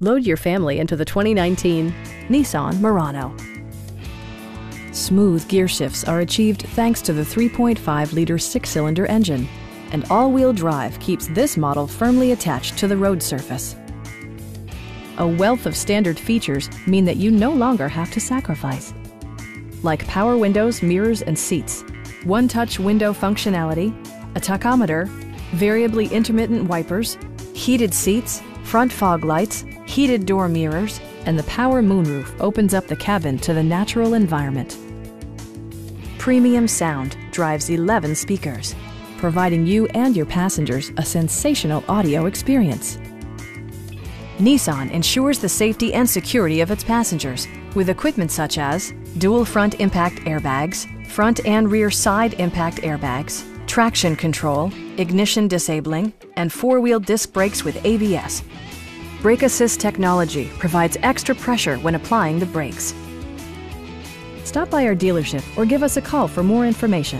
Load your family into the 2019 Nissan Murano. Smooth gear shifts are achieved thanks to the 3.5-liter six-cylinder engine, and all-wheel drive keeps this model firmly attached to the road surface. A wealth of standard features mean that you no longer have to sacrifice, like power windows, mirrors, and seats, one-touch window functionality, a tachometer, variably intermittent wipers, heated seats, front fog lights, heated door mirrors, and the power moonroof opens up the cabin to the natural environment. Premium sound drives 11 speakers, providing you and your passengers a sensational audio experience. Nissan ensures the safety and security of its passengers with equipment such as dual front impact airbags, front and rear side impact airbags, traction control, ignition disabling, and four-wheel disc brakes with ABS. Brake Assist technology provides extra pressure when applying the brakes. Stop by our dealership or give us a call for more information.